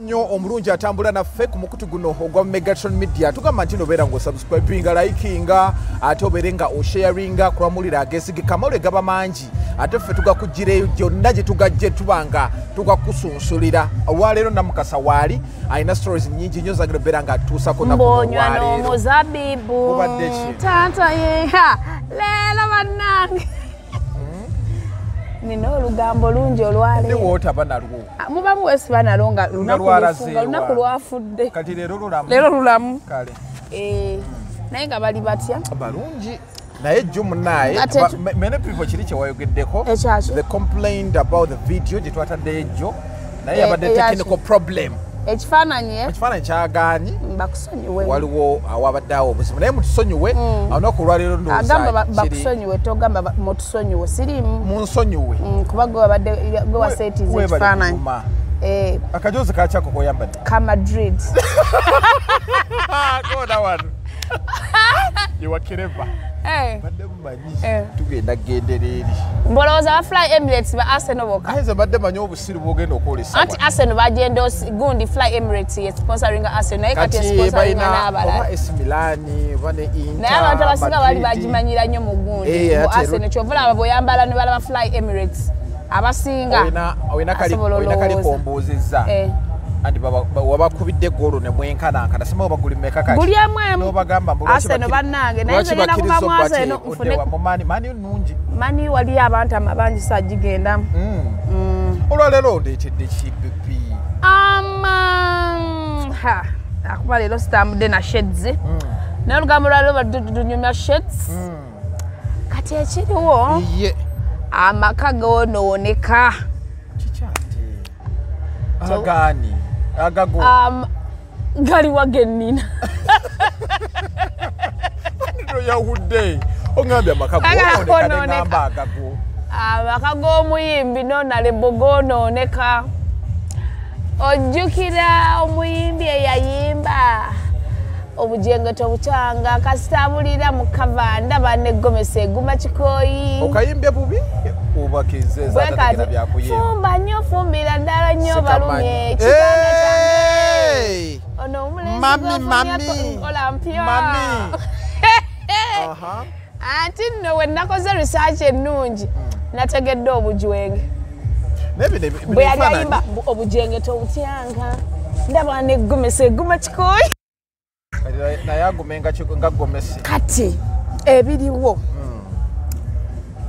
nyo omulungi atambula naffe ku mukutu guno ogwa megatron media. Tugamba nti nobeera ngaosubscribinga likinga ate obeere nga osharinga kulamulira agesigika amawulire gaba mangi ate ffe tugakugireyo gyonna gye tugajje tuba nga tugakusunsulira. Olwaleero namukasa waali alina stories nyingi nnyo zagira obeera nga atuusako mbonywa nakuolwaleero n'omuzabibu Obadde ki? taata yeha leero bannange nina olugambo lungi ne olwaleero wootaba nalwo. Muba nalo nga lunaku lwalaze lufu- nga lunaku wa? lwafudde. Kati leero lulamu. Eh, naye nga bali batya? Balungi. Naye jjo munaaye Ate ba- tu- me- mene people kiri kyewayogeddeko Ekyaki? the complained about the video gye twatadde ejjo naye Eh, yabadde technical problem ekifaananyi ekifaananyi kyagaanyi. bakusonyiwe. Waliwo awabadde awo obuzibu naye mutusonyiwe. Olunaku olwaleero agamba ba- ndowooza kiri bakusonyiwe togamba ba- mutusonyiwe sirimu. Munsonyiwe. Mm, kuba gwe waseetiza ekifaananyi. Eh, akajoozi kakyako koyambadde ka madrid. Kona wano ewakireva Eh, badde mumanyi tugenda gendera eri. Mbolowooza ba fly emirates ba arsenal boka aye ze badde manyi obusiru bwogenda okwolesa anti arsenal bagenda gundi fly emirates yesponsoringa arsenal naye kati oba n'abalala esi milani oba ne naye abantu abasinga bali bagimanyira nnyo mu gundi Eh, arsenal. kyova olaba bweoyambala ne balaba fly emirates. Abasinga Olina- olina ba- wabakubidde eggoolo ne mwenkanankana. Sima obaguli meka kati? Arsenal bakiri- bannange naye nze ngenda kuva bakkiriza mu obbate arsenal odde nfune wa- mu mani mani nungi mani waliyo abantu amabangi sagigendamu Mm. olwaleero ondeetedde kibipi akuba leero sitambudde na sheds. Naye olugambo lwaliwo badunyumya sheds. Kati ekiriwo? Amaka goonooneka kikyate agaani agago. Um, gali wagennina toyawudde oŋambye amaka Aga gooneka goonooneka. neŋamba agago amaka g'omuyimbi nonalebo goonooneka ojjukira omuyimbi eyayimba obujengeto bukyanga kasitambulira mu kava ndaba negomesa eguma kikoyi okayimbye bubi obakezeeza bwekati tategera byakuyemba fumba nnyo fumbira ddala nnyo balumye ekitanda kyange. Ono omulenzi Mami, gwofunye mami. nkola mpya. Mami. Aha. anti nno we nakoze research ennungi nategedde obujwenge. Bwe yali ayimba bu- obujenge tobutyanga ndaba negomesa eguma kikoyi Kati naye kiko- nga gomesi kati ebiriwo.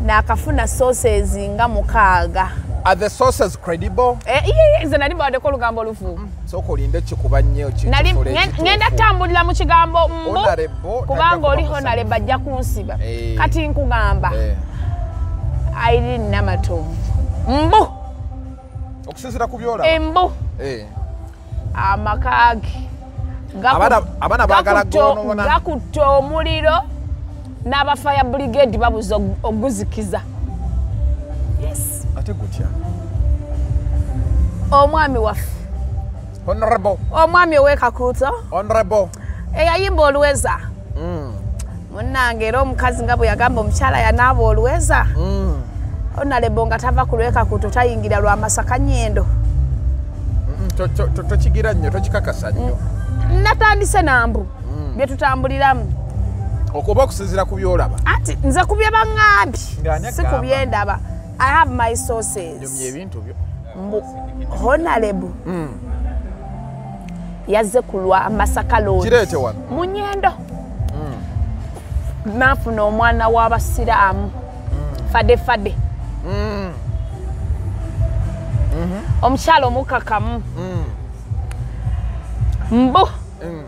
Nakafuna sources nga mukaaga. Are the sources credible? Eh, iye, nze nali mbawaddeko olugambo olufu sooka olinde kikuba nnyo ki- nali kifule nge- ekituufu. ngenda tambulira mu kigambo mbu. Honorable tajja kubanga kuba oli honarebe ajja kunsiba. Eh. kati nkugamba. Eh, airini namatomu mbu! Okusinziira ku byolaba. Embu! Eh. amakaage Abaana- baagala gakutte- omuliro n'abafaya brigade babuza ogu- oguzikiza. Ate gutya? Omwami waffe. Honorable. Omwami ow'ekakuuto honorable. Eyayimba oluweza. Mm, munnange era omukazi nga bwe yagamba omukyala yanaaba oluweza. Mm. onalebo nga tava ku lwekakuuto tayingira lwa masaka nyendo. Mm, to- to- to- tokigira nnyo tokikakasa nnyo natandise nambu bye tutambuliramu. Okuba okusinziira ku byolaba. Anti nze ku bye baŋŋambi Ng'ani si ku byendaba i have my sources. Nyumya ebintu byo. Mbu honarebo yazze ku lwa masaka lodi kireete wano. Mu nyendo nafuna omwana w'abasiraamu. Fade fade. Omukyala omukakamu mbu. Mm.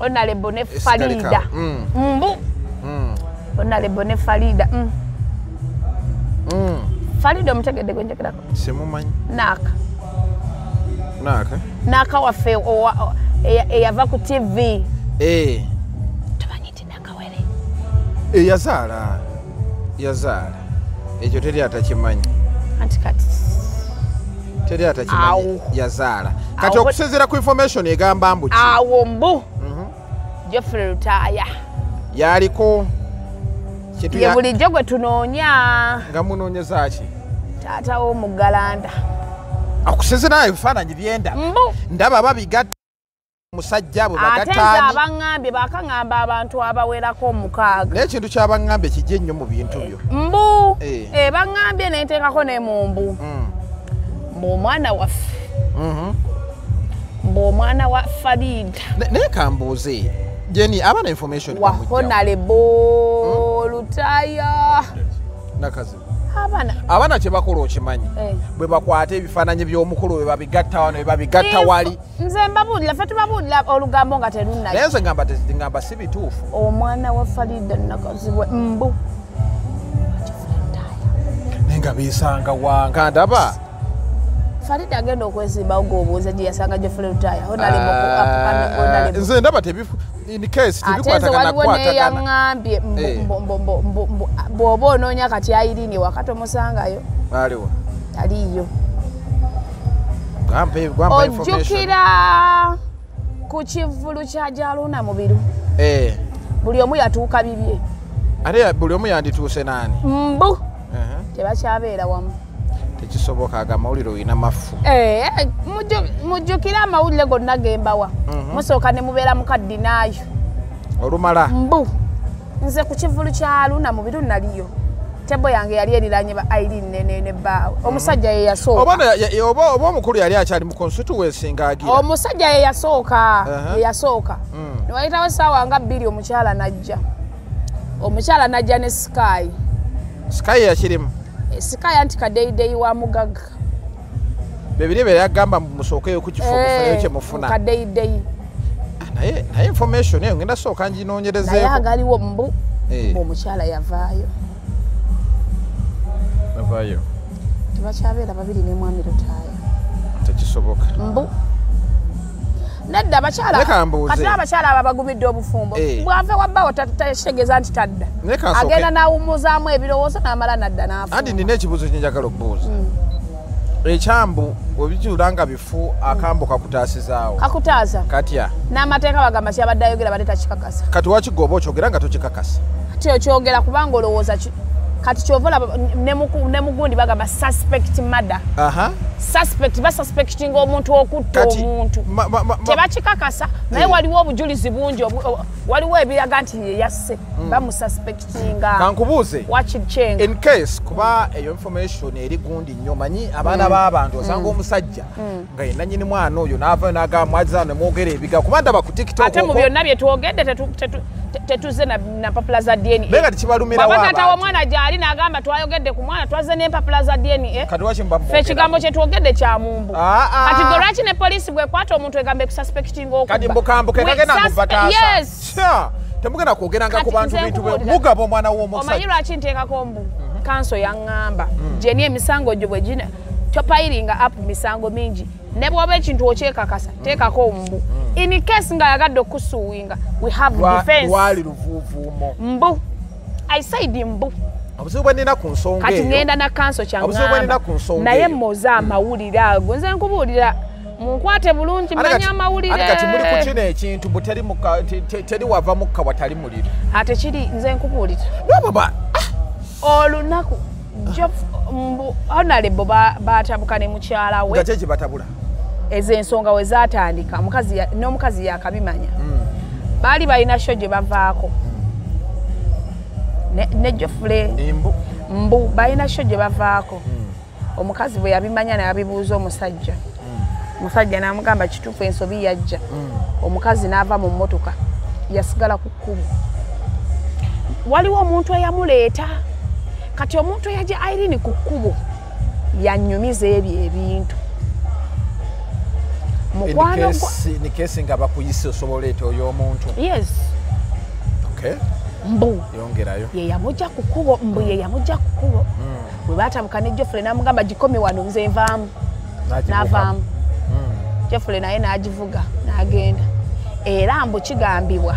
onalebo ne Esigalika. falida. Mm, mbu. Mm, onalebo ne falida. Mm. mm. falida omutegedde gwenjogerako simumanyi naaka. Naaka? Naaka waffe owa- o- eya- eyava ku tv Eh, tumanyi nti nakawere eh, yazaala. Yazaala. Ekyo teri atakimanyi anti kati teri atakimanyi yazaala. Kati okusinziira ku information egamba mbu awo mbu. Mhm. jeffrey lutaaya. Yaliko ye bulijjo gwe tunoonya. Nga munoonyeza ki? Taata w'omugalanda. Akuseze naye ebifaananyi byenda. Mbu. Ndaba babigatta omusajja bwe ate bagattaani. abaŋŋambye bakaŋŋamba abantu abawerako omukaaga naye ekintu kyabaŋŋambye kijja ennyo mu bintu byo. Mbu. Eh. eh, baŋŋambye nenteekako ne mu mbu Mm. mbu omwana waffe Mhm. mbu omwana wa farida Ne- naye kambuuze jeni abana information wa bamugyawo. honalebo lutaya. Nakazi abana abaana kyebakola okimanyi Eh. bwe bakwata ebifaananyi by'omukulu bwe babigatta wano bwe babigatta wali. nze mbabuulira fe tubabuulira olugambo nga naye terunnayo nze ngamba ngamba si bituufu omwana wa farida nakazibwe mbu. Naye nga bisanga wanga ndaba farida agenda okwezimbawo gwobuuza gye yasanga jofule lutaya. Honalebo nze ndaba tebifu in case ate nze tebikwatagana waliwo kwatagana. Neyaŋŋambye mbu- Eh. bw'oba onoonya kati ayirini wakati omusangayo aliwo aliyo. Information. ojjukira ku kivulu kya jaluna mubiru Eh, buli omu yatuuka bibye. Ate buli omu yandituuse naani? Mbu. Tebakyabeera wamu tekisoboka aga amawulire olina mafu. Eh, mujju- mujjukire amawulire gonna gembawa. Mhm. musooka ne mubeera mukaddinaayo olumala? Mbu nze ku kivulu kya luna mubiru naliyo. Tebo yange yali eriranye ba irene ne- ne bbaawe omusajja ye yasooka. Oba oba omukulu yali akyali mu constituency ng'agira? Omusajja ye yasooka ye yasooka. Mm. newayitawo essaawa nga bbiri omukyala najja. Omukyala najja ne sky. Sky yakirimu Eh, sky anti kadeyideyi wa mugagga bebiri bye yagamba musookeyo ku kifo kufunayo kye mufuna. kadeyideyi naye naye information eyo ngenda sooka naye nginoonyerezeeko agaliwo mbu Eh. mbu omukyala yavaayo. Avayo tebakyabeera babiri ne mwami lutaaya. Tekisoboka. Mbu nedda abakyala Leka mbuuze. kati abakyala aba bagumidde obufumbo Eh. bwava wabbawo ta- takitegeeza nti tadda. Agenda n'awummuzaamu ebirowoozo n'amala nadda n'afumba andi nina ekibuuzo kyenjagala okubuuza. Ekyambu webijula nga bifu akambu kakutaasizaawo. Kakutaaza. Katya? N'amateeka bagamba kyabadde ayogera badde takikakasa. Kati wakigoba okyogera nga tokikakasa kati okyogera kubanga olowooza kati kyova olaba ne mugundi bagamba suspect mada aha. Suspect basuspectinga omuntu okutta omuntu. tebakikakasa naye Eh. waliwo obujulizi bungi waliwo ebiraga nti yeyasse bamususpectinga kankubuuze change in case kuba eyo information eri gundi nnyo manyi abaana b'abantu osanga omusajja nga yenanyini mwana oyo n'avayo n'agamba ne nemwogera ebiga kubanda ndaba ku tiktok ate mu byonna bye twogedde tetu- tetu- te- tetuze na- na mpapula za naye dna nga tekibalumirawo baba taata abantu womwana gyali n'agamba twayogedde ku mwana twaze n'empapula za dna kati wakimba fe ekigambo kye twogedde kya mumbu. Ah, ah. kati gwe lwaki ne polisi bwekwata omuntu egambe kususpectinga okubba kati mbukambuke We kagenda suspe- kubataasa yes. Sha, temugenda kwogeranga ku Kati bantu nze bintu bwe. nkubuulira- mugaba omwana omanyi w'omusajja lwaki nteekako mbu? Kanso yaŋŋamba gyeni emisango gyo bwe gina. Topayiringa apu misango mingi ne bw'oba ekintu okyekakasa teekako mbu in case nga yagadde okusuuwinga we have defense. lwali luvuuvuumo. Mbu. I said mbu. Obuzibu bwe nina ku nsonga kati ŋŋenda na kanso kyaŋŋamba naye mmoze amawulire ago. Nze nkubuulira munkwate bulungi manya amawulire. kati muli ku kino ekintu bwe teri wava mukka watali muliro. Ate kiri nze nkubuulira. Nababa olunaku Jof- mbu honalebo ba- batabuka ne mukyala we. Nga kyeki batabula ezo ensonga we zatandika omukazi ya- n'omukazi yakabimanya baali balina sho gye bavaako. Ne- jofule mbu. Balina sho gye bavaako. Omukazi bwe yabimanya nayabibuuza omusajja. Omusajja n'amugamba kituufu ensobi yajja. Omukazi n'ava mu mmotoka yasigala ku kkubo. Waliwo omuntu eyamuleeta. Kati omuntu eyajja irini ku kkubo yanyumiza ebyo ebintu mukwano gwa nikesi nga bakuyise osobola oleeta oyo omuntu yes. Okay, mbu. Yongerayo. Ye yamugja ku kkubo mbu ye yamugja ku kkubo. Bwe batabuka ne jofule n'amugamba gikomi wano nze nvaamu. N'avaamu. Jofule naye n'agivuga n'agenda. Era mbu kigambibwa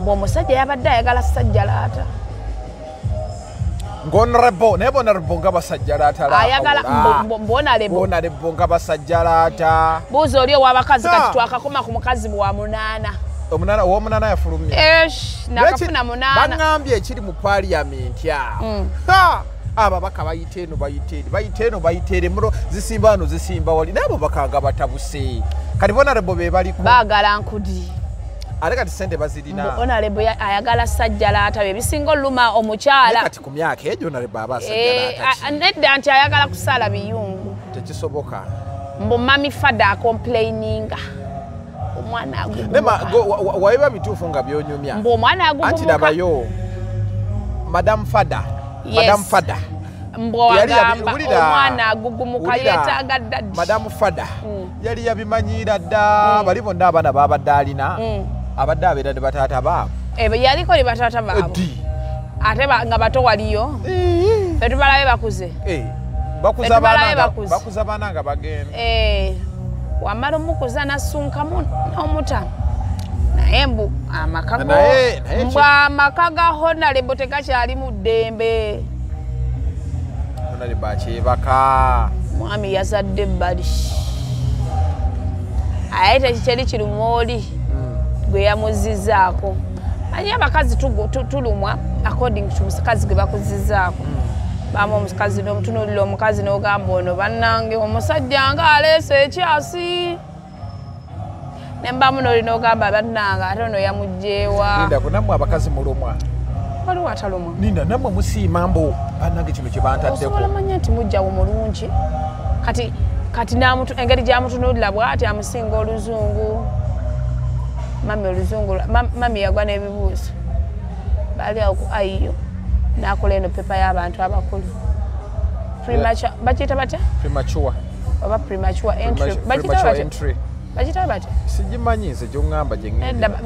mbu omusajja yabadde ayagala sajjalaata ngaonorebo naye bonorebo nga basajja laata ayagala bonarebo nga basajja laata. Buuza oli ow'abakazi kati twakakoma ku mukazi bwa munaana. Omunana owomunana yafulumye. Esh, nakafuna munaana. baŋŋambye ekiri mu paliamenti awo Mm. Ha! ababaka bayita eno bayita eri bayita eno bayita eri mulo zisimba wano zisimba wali. Naye ababaka nga batabuse kati bonarebo be baliko? Baagala nkudi ate kati sente bazirina. Onalebo ayagala sajja laata bye bisinga oluluma Naye omukyala kati ku myaka egyo onarebo aba Eh, nedda nti ayagala kusaala biyungu. Tekisoboka. Mbu mami fada acomplaininga. Omwana nema agugumuka wabiba bituufu nga byonyumya. Mbu omwana anti agugumuka labayo madamu fada madamu fada mbu Yali agamba yabulira- omwana agugumuka yeetaaga dadi madamu fada Mm. yali yabimanyira dda. Bali bonna abaana babadde alina. Mm. Abadde abeera ne bataata baabo Ebo yaliko ne bataata baabwe ate nga bato waliyo. Fe tubalabe bakuze. Eh, bakuza Etubalabe baana nga- bakuze. bakuza baana nga bagenda. Eh, wamala omukuza nasunkamu n'omuta. Naye mbu amaka go- Naye- naye mbu ki- amaka ga honalebo tegakyali mu ddembe. Onali bakyebaka. Mwami yazadde ebbali. Aye tekikyeri kiruma oli gwe yamuzizaako. Manyi abakazi tulumwa according to omukazi gwe bakuzizaako. Bama omukazi nomutunulira omukazi nogamba ono bannange omusajja nga aleese ekyasi. Nembamu noli nogamba bannange ate ono yamugjeewa linda ku nammwe abakazi mulumwa. Waliwo atalumwa. Linda nammwe musiima mbu bannange kino kye bantaddeko. Osobola manya nti mujjawo mulungi? Kati kati engeri gyamutunulira bwati amusinga oluzungu mami oluzungu mami yagwa n'ebibuuzo. Baali awo ku aiyo nakola eno pepa y'abantu abakulu. Bakiyita batya? Premature. Oba premature entry. premature batya? sigimanyi nze gyoŋŋamba gye Nedda ŋŋenda ba-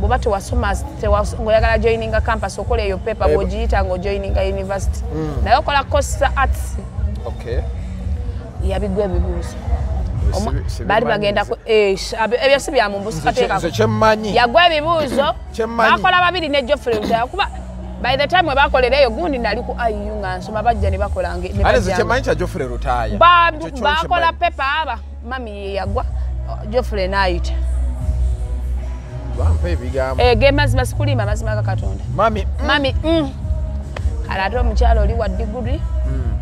bw'oba tewasoma tewa- ng'oyagala joininga campus okola eyo pepa bw'ogiyita ng'ojoininga university. Mm. naye okola course za arts. Okay. Yabigwa ebibuuzo baali bagenda nze. ku- eh, sh- ab- ebyo si bya mumbusi Nze kye- nze kateekako kyemmanyi yagwa ebibuuzo. Bakola babiri ne Lutaya. Kuba by the time we bakolera eyo gundi nali ku IU nga nsoma bajja ne bakola nge- ne ate nze bajjanga. kyemmanyi kya jofre lutaaya bakola pepa aba mami ye yagwa. Geoffrey n'ayita. Bampa ebigambo. Eh, ge mazima sikulimba mazima ga katonda. Mami mm, mami mm. kale ate omukyalo oli wa diguri mm,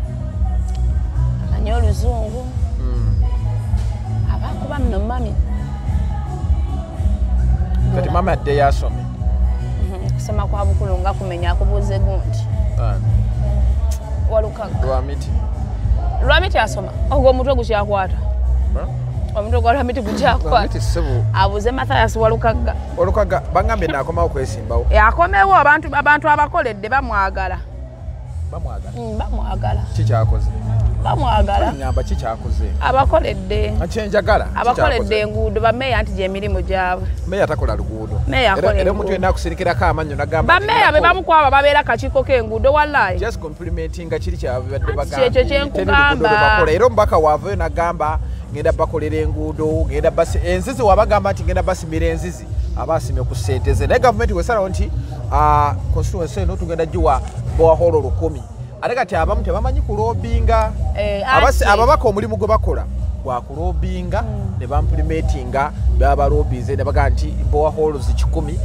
amanyi oluzungu. Nno mami. Kati mami addeyo asome Mhm, kusoma kwa bukulu nga kumenya akubuuze gundi. Walukaga lwamiti lwamiti asoma. Ogwo omutwe gukyakwata. Omutwe gwa lwamiti gukyakwata. Lwamiti sebo abuuze mathayas walukaga olukaga bagambye nakomawo kwesimbawo. Akomewo abantu abantu abakoledde bamwagala. Bamwagala. Mm, bamwagala. Kikyakoze bamwagala. Ŋŋamba kikyakoze. Abakoledde. Kyenjagala abakoledde enguudo bameeya nti gyemirimu gyabwe. Meya takola luguudo. Meeya era omuntu yenna akusirikirako amannyo nagamba bameeya be bamukwaba babeera kakiiko k'enguudo wallayi complimentinga kiri kyabadde Anti kyekyo kyenkugamba. era omubaka waavayo nagamba ngenda bakolera enguudo ngenda basi enzizi wabagamba nti ngenda basimira enzizi. Aba asimye ku ssente ze. Naye gavumenti wesalawo nti ah, constituency eno tugenda giwa bowaholo lukumi ate kati abamu tebamanyi kulobinga Eh, ababaka omulimu gwe bakola gwakulobinga ne bampurimetinga babalobize ne bagaa nti bowaholos kikumi.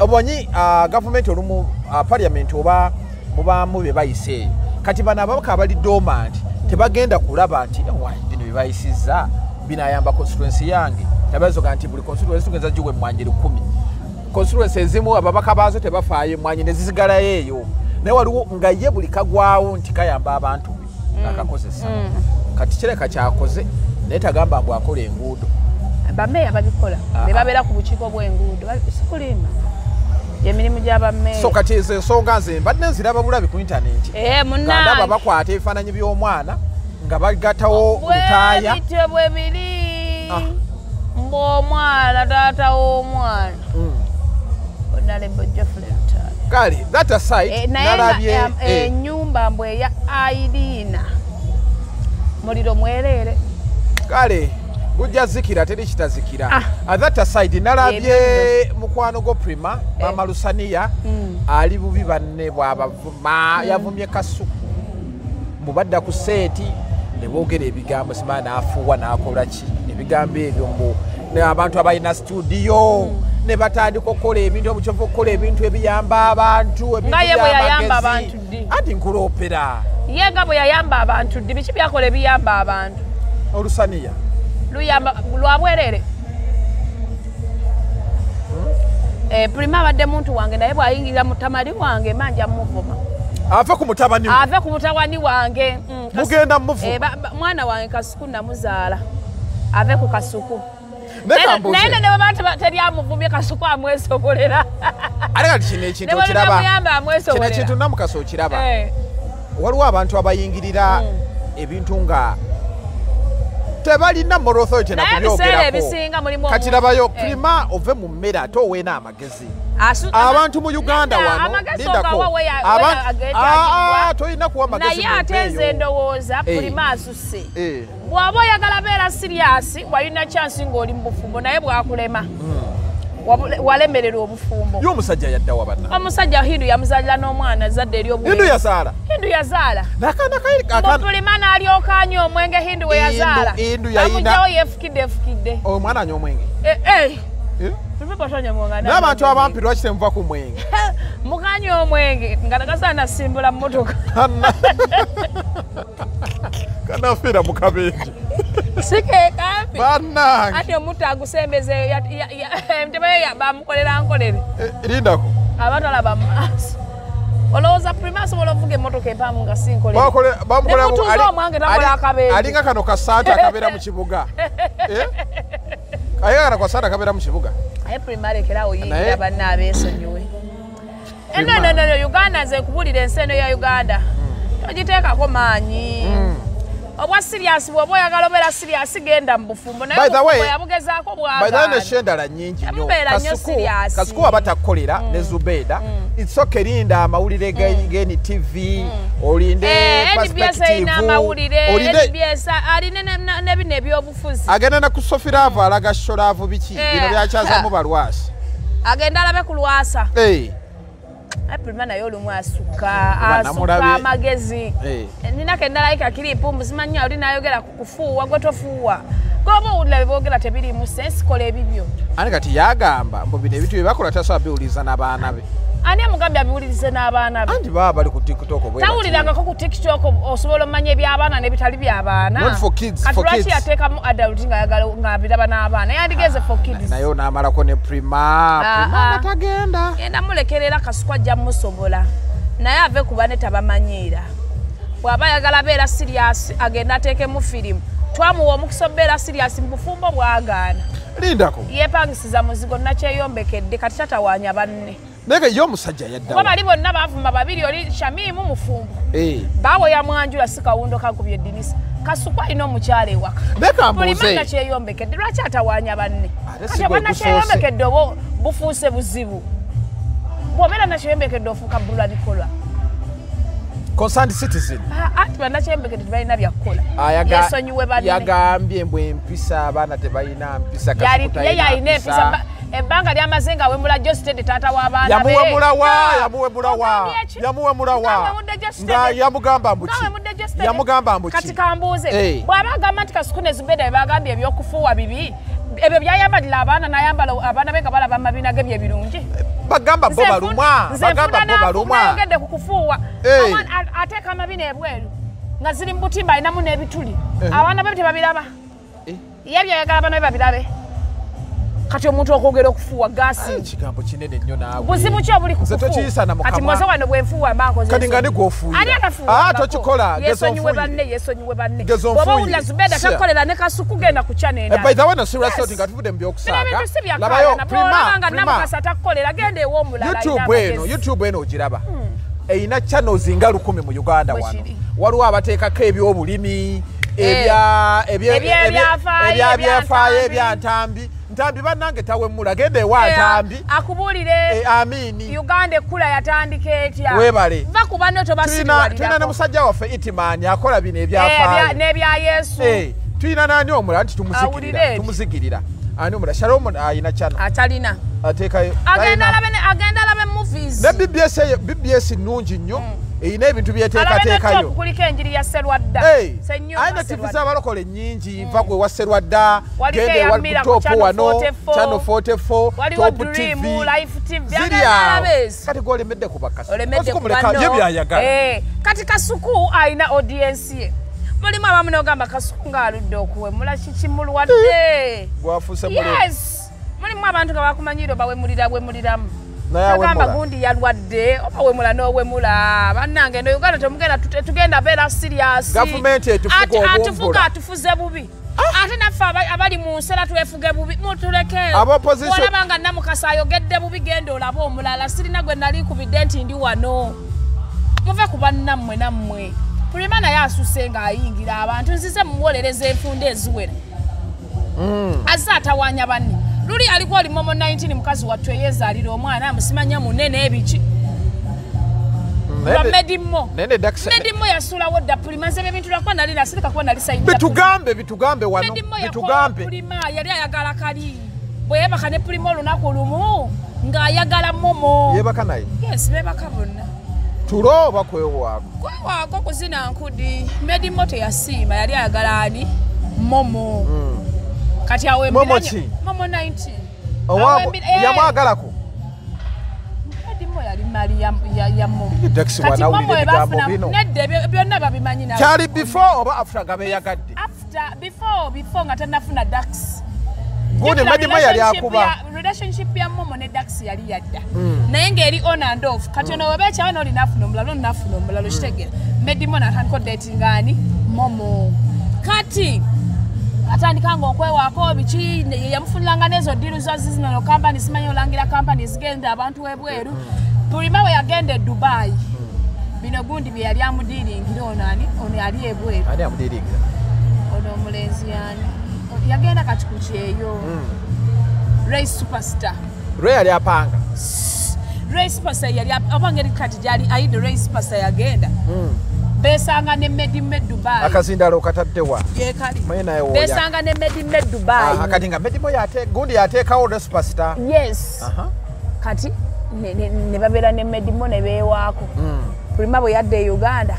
Omanyi ah, gavumenti olumu ah, parliament oba mubaamu bye bayise eyo kati bano ababaka abali dormant tebagenda kulaba nti "Ewa, bino bye bayisizza? Binayamba constituency yange. Tabazoga nti buli constituency tugenza giwa emmwanyi lukumi. Constituency ezimu ababaka baazo tebafaayo emmwanyi ne zisigalayo eyo naye waliwo nga ye buli kagwawo nti kayamba abantu be akakozesa kati kireka kyakoze naye tagamba mbu akola enguudo. Bameeya babikola Ah, be ah. babeera ku bukiiko bw'enguudo sikulimba gyemirimu gy'abameeya so kati ezo ensonga nze mbadde nziraba bulabi ku intaneti Eh, ndaba bakwata ebifaananyi by'omwana nga bagatawo lutaaya bwebityo bwe biri. Ah. mbw'omwana taata w'omwana. Mm. onalebo lutaala kale that aside Eh, nalabye em, eh, ennyumba mbwe eya airiina muliro mwereere kale gujja zikira teri kitazikira. Ah. Ah, that aside nalabye mukwano go prima mama lusaniya Mm. ali bubi banne bwabavuma yavumye kasuku. Mubadda ku seeti ne boogera ebigambo simana n'afuuwa n'akola ki? Ebigambo ebyo mbu abantu abalina studio ne batandika okukola ebintu obukyova okukola ebintu ebiyamba abantu Nga ye bwe yayamba abantu ddi. anti nkuloopera ye nga bwe yayamba abantu ddi? Biki byakola ebiyamba abantu? Olusaniya. Luyamba lwa bwerere? Eh, prima abadde muntu wange naye bw'ayingirira mutamali wange manja muvuma. Ave ku mutabani ave ku mutawani wange Mm, mugenda muvuma. Eh, mwana wange kasuku namuzaala. Ave ku kasuku naye ne bweba teryamuvumye kasuku amwesobolera ate kati kino ekintu ne bwe okiraba bamuyamba kino amwesobolera ekintu namukasa okiraba Eh, waliwo abantu abayingirira ebintu nga tebalina moral authority nakubyogerako kati labayo Eh, prima ove mu mmere ate oweena amagezi. Abantu mu uganda Nedda, wano amagezi lindako. ogawa weya- Aba- weya ageetaagibwa. Ah, ah, tolina kuwa magezi naye ate nze ndowooza Eh. prima asuse Eh, bw'oba oyagala beera siriyasi walina kyansi ng'oli mu bufumbo naye bwakulema Walemererwa obufumbo. Ye omusajja yaddawa banna omusajja hindu yamuzaalira n'omwana zadde eri obuwe hindu yazaala? Hindu yazaala. Mupulima n'alyoka anywa omwenge hindu we yazaala. Amugjawo yefukidde efukidde. Omwana anywa omwenge Eh, eh, Eh? N'abantu abampi lwaki temuva ku mwenge. Mukanywa omwenge nga nagasaana nasimbula mu motoka Kanna- kanafiira mu kabenje sikeekampi bannange ati omuntu agusembeze ntebayo bamukolera nkolere Eh, lindako. Abatalaba maaso olowooza prima asobola okuvuga emmotoka empaamu nga ali- omwange takola akabenje. alinga kano kasaati akabeera mu kibuga Eh? alinga kano kasaati akabeera mu kibuga naye prima alekerawo Naye- yingira banna abeesonyiwe Prima. enonono uganda nze nkubulira ensi eno ya uganda. Togiteekako maanyi obwa siriyasi bw'oba oyagala obeera siriyasi genda mu bufumbo. Naye By the way- obufumbo yabugezaako baidhawe bwagaana nesho endala nyingi nnyo. Temubeera nnyo Kasuku- serious. kasuku waba takukolera ne zubeida itsoke linda amawulire ge- geni tv olinde Eh, NBS perspective, erina amawulire olinde NBS alina ne- ne- ne bino ebyobufuzi. Agenda ne ku sofiraavu alaga sholaavu biki? Eh. bino byakyazamu balwasi. Agenda alabe ku lwasa Eh, prima naye olumu asuka asuka amagezi Eh. ninako endalayika kiripu mbuzimanyi oli nayogera ku kufuuwa gwe tofuuwa goba owulira beboogera tebirimu sensi kola ebibyo ate kati yagamba mbu bino ebintu byebakola tasobola biwuliriza n'abaana be ani amugambye abiwulirize n'abaana be? Anti baba bali ku tiktok tawulirangako ku tiktok osobola omanya ebyabaana n'ebitali byabaana Not for kids, kati lwaki yateekamu adult ng'ayagala ng'abiraba n'abaana? Yandigeze for kids. naye onaamalako ne prima. Ah, ah. tagenda genda mulekerera kasuku ajja musobola. Naye ave kuba ne tabamanyiira. Bw'aba ayagala beera siriyasi agenda ateekemu firimu. Twamuwa omukisa obeera siriyasi mu bufumbo bwagaana. Lindako. Yeepangisiza muzigo nakyeyombekedde kati tatawaanya banne naye ke ye omusajja kuba yaddawa bali bonna baavuma babiri oli shamimu mufumbo. Eh. baawoya mwanjula si kawundo kakubye edinisa kasuku alina omukyala ewaka. Naye kambuuze bulimanga kyeyombekedde lwaki atawaanya banne? Ate kati si gwe obana gusoose. kyeyombekedde oba bufuuse buzibu. Bw'obeera nakyeyombekedde ofuuka bula bikola concerned citizen. Anti bannakyeyombekedde tebalina byakukola Ayaga- yesonyiwe banne. yagambye mbwe empisa abaana tebalina mpisa Kasuku Yali- ye talina yalina empisa Ba- ebbanga lyamaze nga awemula jositede taata w'abaana be. yamuwemulawa Ah, ki? yamuwemulawa Ngawemudde Just nga yamugamba mbuki yamugamba mbuki kati kambuuze bw'aba agamba nti kasuku ne zubeda bebagambye ebyokufuuwa bibi ebyo byayambalira abaana nayambala abaana be nga balaba mu mabiina ge bye birungi. Bagamba bo balumwa bagamba bo balumwa. nayogedde ku kufuuwa. Ateeka amabina ebweru nga ziri mu butimba alinamu n'ebituli. Abaana be tebabiraba Eh. ye byoyagala abaana be babirabe kati omuntu okwogera okufuuwa gaasi ekigambo kinene nnyo naawe. Buzibu ki obuli nze tokiyisa na kati mukama. wano bwenfuuwa mba nkoze kati nga ensonyi. nigwofuuyira. Ani atafuuwa Ah, tokikola. Yesonyiwe banne yesonyiwe banne. Bwoba onfuuyire. owulira zubeda Sure. takukolera ne kasuku genda ku Eh, kyanenda by the way no serious note nga tuvudde mu byokusaaga. si labayo prima namukasa takukolera genda ew'omulala youtube eno youtube eno ogiraba. Eyina channels nga lukumi mu uganda wano. waliwo abateekako ebyobulimi Eh. ebyafaayo, ebya byafaayo ebyantambi. Ntambi bannange tawemula genda ewa ntambi akubuulire. Eh, amini uganda ekkula yatandika etya? Weebale. va ku banno tulina tulina ne musajja waffe itimaani akola bino Eh, ebya- ebyafaayo n'ebya yesu. Eh, tulina nani omulala nti tumuzigirira ani omulala? Shalomu ayina kyano atalina. Ateekayo agenda talina- alabe ne- agenda alabe movies. Ne bbs bbs nnungi nnyo erina ebintu byeteekateekayo kuliko enjiri ya serwadda? Tivi Sserwadda. z'abalokole nnyingi va gwe wasserwadda Waliko gende eya wali Mira ku ku top Channel wano 44, channel 44 waliwo top tv kati gwolemedde ku bakasi. Olemedde Kasuku muleka, ye kubano byayagala. Kati kasuku alina audiensi ye. Mulimu abamu nogamba kasuku ng'aludde okuwemula kikimulwadde gwafuuse mulema. Yes. Mulimu abantu nga bakumanyire obawemulira bwemuliramu naye agamba awemula gundi yalwadde obawemula n'owemula bannange eno uganda temugenda tetugenda beera siriasi atufuga atufuze bubi. Ate naffe aba- abali mu nsera twefuge bubi. Mutuleke Aba opposition- olaba nga namukasa ayogedde bubi genda olabe omulala. Sirina gwe nali nkubidde nti ndi wano. Muve ku bannammwe nammwe. Pulima naye asuse ng'ayingira abantu. Nzize muwolereza enfunda eziwera. Azze atawanya banne luli aliko oli momo 19 mukazi wattu eyezaalira omwana amusimanya munene ebiki. Lwa medimmo nene dakisa medimmo yasuulawo dda pulima nze ebintu lwakuba nali nasirika kuba nali sayinja bitugambe bitugambe wano bitugambe. pulima yali ayagala kali. Bwe yebaka ne pulima olunaku lumu ng'ayagala momo yebaka naye? Yes bebaka bonna. Tulo oba kwewaako kwewaako kuzina nkudi. Medimmo teyasiima yali ayagala ani? Momo kati Momo ki? momo 19 Owa- Awembira- eh, yamwagalako? Kyali before oba after nga beyagadde? After before before nga tanafuna dax gundi madimu yali akuba? relationship ya momo ne dax yali yadda. Naye ng'eri on and off. Kati ono webekyawe nolinafuna omulala olinafuna omulala okitegera. Medimo natandika odatinga ani? Momo. Kati atandika nga okwewaako biki yamufuniranga n'ezo diru zo zizinono kampani simanyi olangira kampani zigenda abantu webweru pulima we yagenda e dubayi bino gundi bye yali amudiringira ono ani? Ono yali ebweru ono omulenzi yani. Yagenda kati ku kyeyo ray superstar. Lwe yali apanga. Ray superstar yali oba ngeri kati gyali aide ray superstar yagenda besanga ne medimme dubai akazindalo okataddewa yekali naye woya. besanga ne medimme Aha, dubai kati nga medimu yate gundi yateekawo ne superstar yes. Aha. kati ne- ne ne babeera ne medimo ne beewaako. Pulima bwe yadda e uganda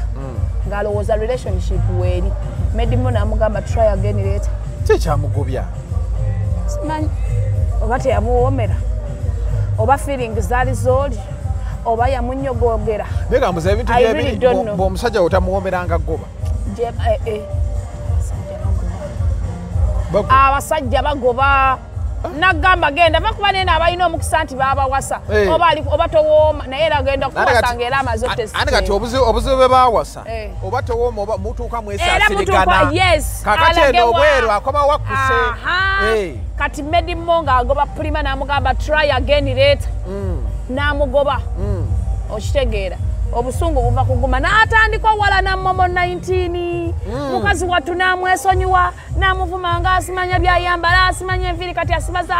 ng'alowooza relationship weeri. Medimo n'amugamba try again later. Kikyamugubya simanyi. Oba teyamuwoomera? Oba feeling zaali zooli oba yamunyogogera naye gambuza ebintu byebiri bw'omusajja otamuwomeranga goba eh, eh. Abasajja bagoba. Bagoba. Nagamba genda bakuba nene abalina omukisa nti babawasa Eh. oba towooma naye era genda Ate kati- kuwasa ngaera amaze ate kati obuzibu obuzibu bwe baawasa. Eh. oba towooma oba mutuuka era mwesasirigana kakati eno obweru akoma wakkuse. Aha. Eh. kati medimo ng'agoba pulima n'amugamba try again later n'amugoba. Okitegeera. Obusungu buva kuguma n'atandika owala namomo 19 mukazi wattu n'amwesonyiwa n'amuvuma nga asimanya byayambala asimanya enviiri kati asiba za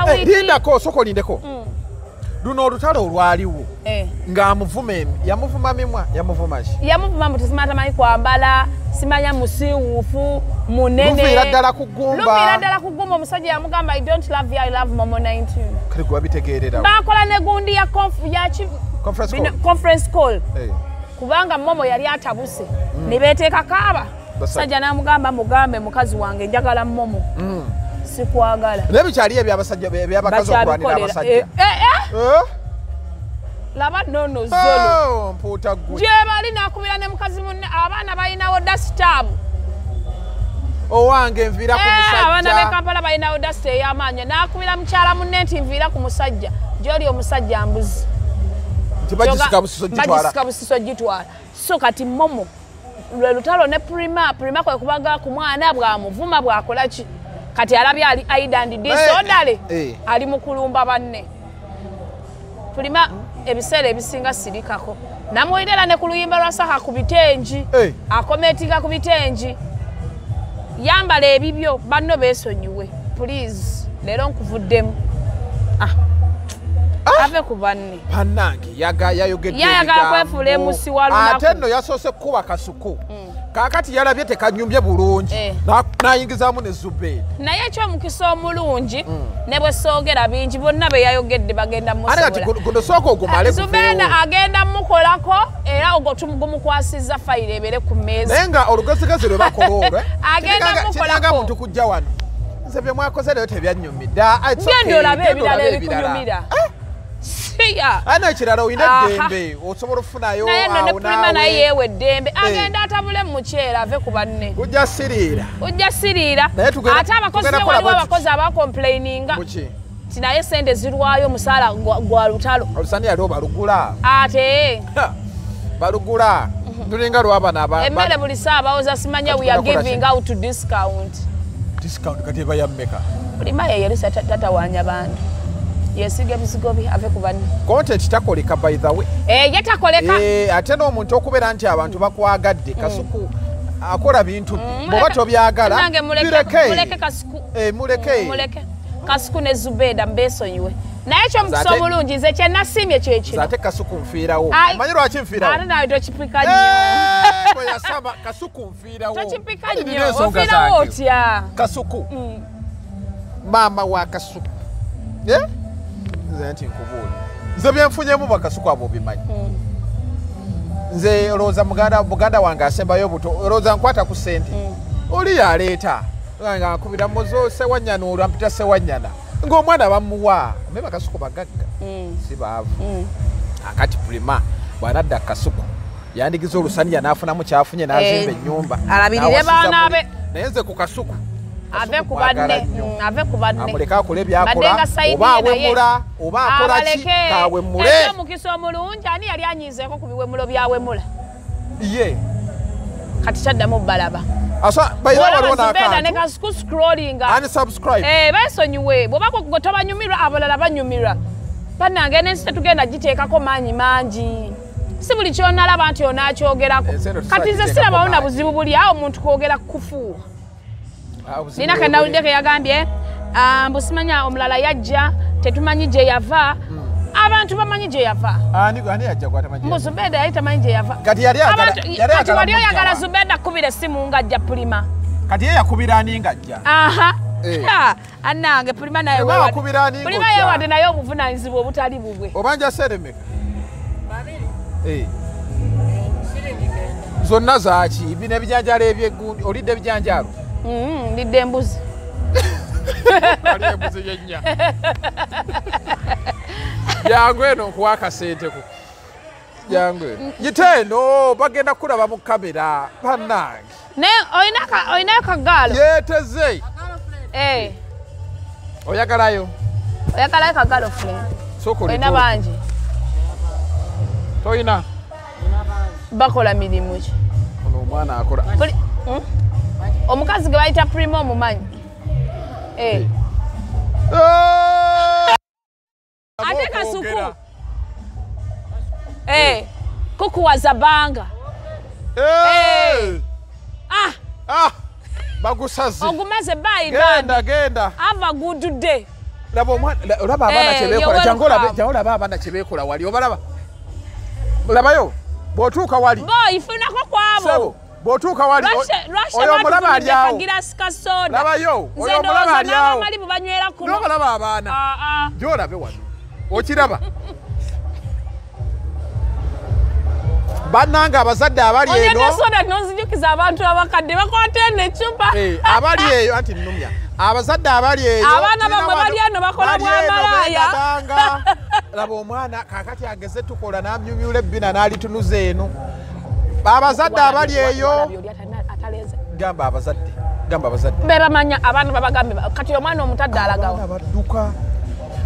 luno olutalo olwaliwo. Eh. ng'amuvuma yamuvuma mimwa yamuvuma ki? Yamuvuma mbu tisimanya tamanyi kwambala simanya musiiwuufu munene. Luviira ddala ku ggumba omusajja yamugamba i don't love you i love momo 19 kale gwe wabitegeererawo bakola ne gundi ya Conference call. conference call. Eh. kubanga momo yali atabuse. Ne beeteekako aba Basajja. sajja n'amugamba mugambe mukazi wange njagala momo. Sikwagala. Naye bikyali ebyabasajja ebyabakazi bakyabikolera. abasajja. Eh? Laba nono zolo. Oh, mpuuta gwe. Gyebali nakubira ne mukazi munne abaana balinawo dasitaabu owange nviira ku abaana musajja bekampala balinawo dasita ey'amaanyi. Nakubira mukyala munne nti nviira ku musajja. Gyoli omusajja mbuzi. Bagisika busiso gitwala. So kati momo lwe lutalo ne prima prima kwe kubaga ku mwana bwamuvuma bwakola ki? Kati alabye ali aidandi Eh, disodale eh. ali mu kulumba banne prima ebiseera ebisinga sirikako. Namuwirira ne ku luyimba lwa saka ku bitengi akometinga ku bitengi. Yambala ebibyo banno beesonyiwe. Please leero nkuvuddemu. Ah. ave ku banne. Bannange yaga- yayogedde Ye ayagala ebigambo. kwefuula emusi wa lunaku. ate nno yasoose kukuba kasuku kakati yalabye tekanyumye bulungi. Eh. Na- nayingizaamu ne zubeedi naye ekyomukisa omulungi ne bwe soogera bingi bonna be yayogedde bagenda ate kati musobola guno sooka ogumale zubeeda agenda mukolako era ogwo gumukwasiza fayiro ebere ku mmeeza naye nga olugezigezi lwe bakola olwo eh, Agenda mukolako. muntu kujja wano. Nze bye mwakoze leero tebyanyumidde. Ah, genda olabe ebirala ebikunyumira siya ate nekirala olina eddembe osobola okufunayo naye nno ne pulima naye yeewa eddembe agenda atabule mukyera ave ku banne. Kujja siriira. Ojja siriira. Ate abakozi be waliwo abakozi abakomplaininga. Ti naye sente zirwayo omusaala gwa- lutalo. Olusani yali obalugula ate? Balugula. Tulinga lwabana aba- emmere buli saabawooza simanya we are giving out discount. Discount kati eba yammeka pulima yeyerisa tatawanya bantu yesiga ebizigo bye ave ku banne. Content takoleka by the way. Ye takoleka. Eh, ate n'omuntu okubeera nti abantu bakwagadde kasuku akola bintu Mm, bwoba tobyagala muleke- muleke. kasuku. Eh, muleke. Muleke. Kasuku ne zubeeda mbeesonyiwe naye kyomukisa Zate- omulungi nze kyenasiimye kyekino ate kasuku nfiirawo. Ai. omanyi lwaki nfiirawo? Ate nawe tokipika nnyo Eh, bwe yasaba kasuku nfiirawo. Tokipika nnyo. ofiirawo otya? Kasuku. Mm. maama wa kasuku. Eh? Nze nti nkubuuli nze byenfunyemu bakasuku abo bimanyi Mm. nze olowooza muganda wange asembayo buto olowooza nkwata ku sente Mm. oli yaleeta. Nga nkubira muzo sewanyana olwo ampita sewanyana ng'omwana bamuwa. Me bakasuku bagagga. Mm. si baavu. Akati prima bwanadda kasuku yandigiza olusaniya n'afunamu kyafunye n'azimba Eh, ennyumba. alabirire baana be. naye nze ku kasuku ave ku banne. Mm, ave ku banne. Akole byakola nga sayidi oba awemula oba akola ki? Abaleke kawemule omukisa omulungi ani yali anyiizeeko ku biwemulo byawemula? Ye. Kati kyaddamu balaba asa bayiwa waliwo zubeeda ne n'akantu kasuku scrollinga unsubscribe Eh, beesonyiwe. Bw'oba gwe tobanyumirwa abalala banyumirwa bannange n'ensi tetugenda giteekako maanyi mangi. Si buli kyonalaba nti onakyogerako eno kati nze tusagiteekako sirabawo na maanyi. buzibu buli awo omuntu kwogera kufuuwa nina bwe kenawulidde buli. ke yagambye ah, mbu simanya omulala yajja tetumanyi gye yava. Abantu bamanyi gye yava. Mbu zubeeda yali tamanyi gye yava. Kati wali oyagala zubeeda kubira essimu ng'ajja pulima. Kati ye yakubira ani ng'ajja? Aha. Eh. Annange pulima naye Eba weewadde- wakubira ani pulima ng'ojja? yeewadde naye obuvunanyizibwa obutali bubwe. Obanja seremeka. Eh. zonna zaki bino ebijanjalo ebyegundi olidde ebijanjalo ndidde embuzi ali embuzi yennya jangu eno nkuwa akasenteko jangu eno yite eno bagenda kulaba mu kamera bannange. Olina ka- olinayo kagaalo yeteze Eh, oyagalayo? Oyagalayo olina olituuke. bangi toyina? Bakola mirimu ki? Ono omwana akola. Puli- Mm? Omukazi gwe bayita pulima omumanyi. Eh, Eh! ate kasuku. Eh, kukuwaza banga. Eh! ah. Ah! bagusaze. Ogumaze bayi genda genda. Ava gududde olaba abaana kyebekola you're jangu olabe- welcome. jangu olaba abaana kyebekola wali obalaba. Labayo bw'otuuka wali. Boy funako kwabo bw'otuuka wali oyo omulaba ali awo kagirasi ka soda labayo oyo omulaba ndowooza ali awo n'abamali bwe banywera kuno. N'obalaba abaana. Ah, ah. gyolabe wano okiraba. Bannanga abazadde abali eno onyedde soda nonzijukiza abantu abakadde bakwata eno ecupa Eh, abali eyo anti nnumya abazadde abali eyo Abaana wano- bali eno bakola bwamalaaya. laba omwana kakati ageze tukola n'amyumyula ebbina n'alitunuza eno abazadde abali eyo. gamba abazadde gamba abazadde. Bebamanya abaana babagambe kati omwana omutadde Abaana badduka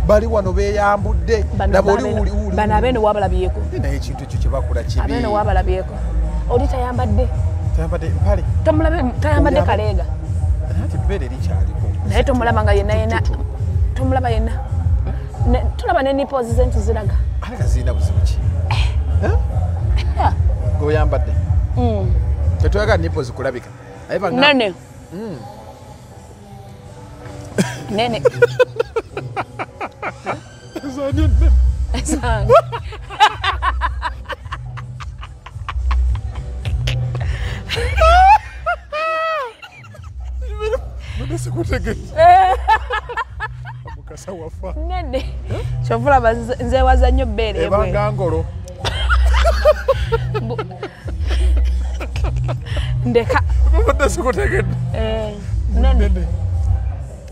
bali wano beeyambudde. Laba oli wuli wuli bano abeeno wabalabyeko. Naye ekintu ekyo kyebakola kibi. Abeeno wabalabyeko. Oli tayambadde. Tayambadde mpale tomulabe tayambadde kaleega. Ati bbeere likyaliko naye tomulaba nga yenna yenna tomulaba yenna. Tulaba ne nipozi ze nti ziraga. Ate gazirina buzibu ki goyambadde mm. tetwagala nipo zikulabika naye nene. Mm. Nene. Mukasa wafa nene kyovulaba nzewaza nnyo bbeere ebanga ngolo. Ndeka. Obadde sikutegedde. Eh,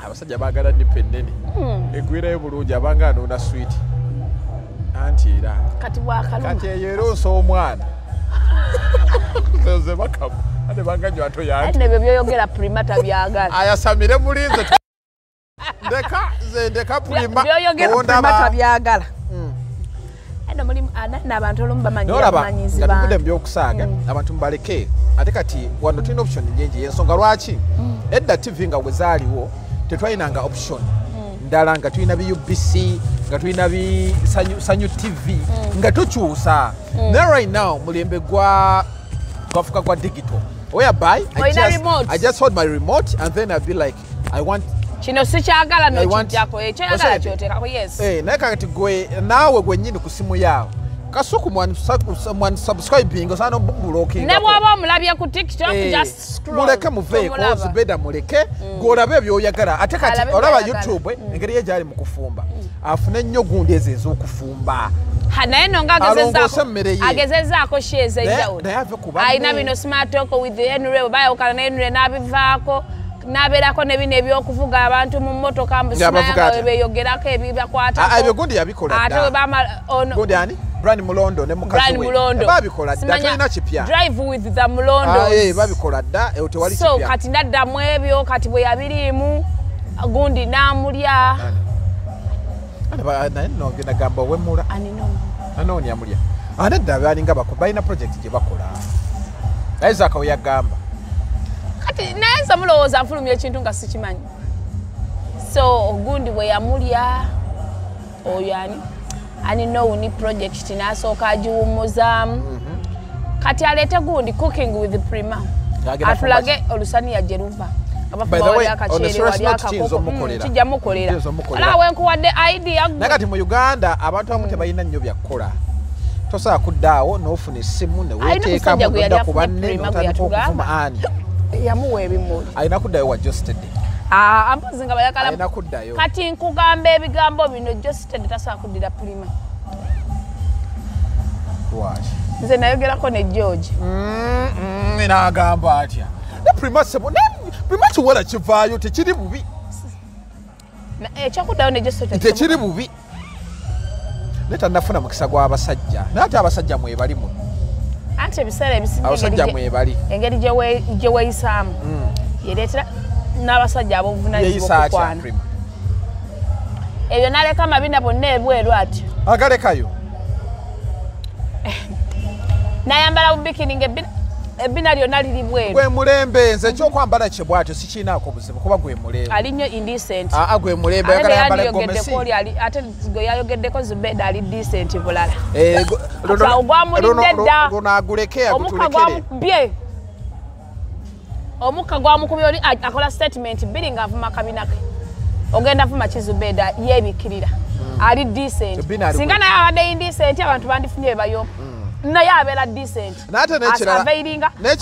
abasajja baagala nipa ennene Hmm. egwirayo bulungi abanga anoona switi anti era. Kati bwakaluma kati eyo eroosa omwana. Ze bakamu. Ate banganywa ato ate yanti nebyo byoyogera primata byagala. Ayasamire mulinze ndeka nze ndeka pulima byoyogera tondaba. primata byagala. Mm. eno mulimu anana abantu olumu bamanyira nolaba bumanyizi nga tuvudde mu bantu byokusaaga Mm. abantu mubaleke ate kati wano tulina option nyingi yensonga lwaki Mm. edda tv nga bwe zaaliwo tetwalinanga option Mm. ndala nga tulina bi ubc nga tulina bi Sanyu- sanyu tv Mm. nga tukyusa naye right now mulembe gwa gwafuka gwa digital whereby I just. I just hold my remote and then I'll be like I want kino sikyagala nokijjako ekyoyagala Osayede. kyoteekako yes Eh, naye kakati gwe naawe gwennyini ku simu yaawe kasuku mwansubscribing osaana obubulokinga ne bw'oba omulabye ku tiktok just scroll, muleke muveeko tomulaba. zubeda muleke. Gweolabe ebyoyagala ate kati olaba youtube engeri ye gyali mu kufumba. Afune nnyo gundi ezo ez'okufumba. Naye no nga Alongoose agezezaako- agezezaako shi alina bino smart talk with henry bayawukana ne henry n'abivaako n'abeerako ne bino ebyokuvuga abantu mu mmotoka Ng'abavuga nga atya? beyogerako Ah, ah, ebibakwatako ebyo gundi yabikola ate bwe dda bamala ono brian mulondo ne mukazi we Mulondo. babikola dda Simanya- tolina kipya. drive with the Ah, eh, babikola dda eyo tewali so kipya kati ndaddamu ebyo kati bwe yabiriimu gundi n'amulya. Ate ba- naye nno ngenda gamba owemmula anino nanoonya amulya ate dda balinga bako balina projekiti gye bakola. Isaac we yagamba. Kati naye nze mulowooza nfulumya ekintu nga sikimanyi. So gundi bwe yamulya oyo ani ani nowuni project n'asooka agiwummuzaamu kati aleete gundi cooking with prima. Yagenda atulage olusaniya gye luva the the kijja mukolera. Kiyinza omukolera. olaba wenkuwadde idea naye kati mu uganda abantu abamu tebalina nnyo byakukola tosobola kuddaawo n'ofuna essimu yali nodda ku banne Prima notandika okuvuma ani? Yamuwa ebimuli. Alina kuddayo wa josted Ah, ampozi nga bayagala alina kuddayo. Kati nkugamba ebigambo bino josted tasobola kuddira prima lwaki nze nayogerako ne george. Naagamba atya? Ne primasebo prima kiwala kivaayo tekiri bubi. Na- ekyokuddayo ne josted tekiri bubi. Naye tannafuna mukisa gw'abasajja naye ate abasajja mwebalimu anti ebiseera ebisinga abasajja gye- mwebali engeri gye we- gye weeyisaamu. Yereetera n'abasajja ab'obuvunanyizibwa okukwana. Ebyo naleka amabina bonna ebweru atyo. Agalekayo. Nayambala bubikini ngaebbina ebbina lyonna liri bweru. Gwe mulembe nze ekyokwambala kye bwatyo sikiinaako buzibu kuba gwe mulembe. Ali nnyo indecent aa gwe mulembe ate gwe yayogeddeko zubeda ali decent bulala. Luno- aguleke omukka agutulekere gwamukubye omukka gwamukubye oli akola statement bbiri ng'avuma kabina ke ogenda vuma kizubeda yeebikirira. Ali decent. Singa naye abadde indecent abantu bandifunye bebayo naye abeera decent. Naate nekirala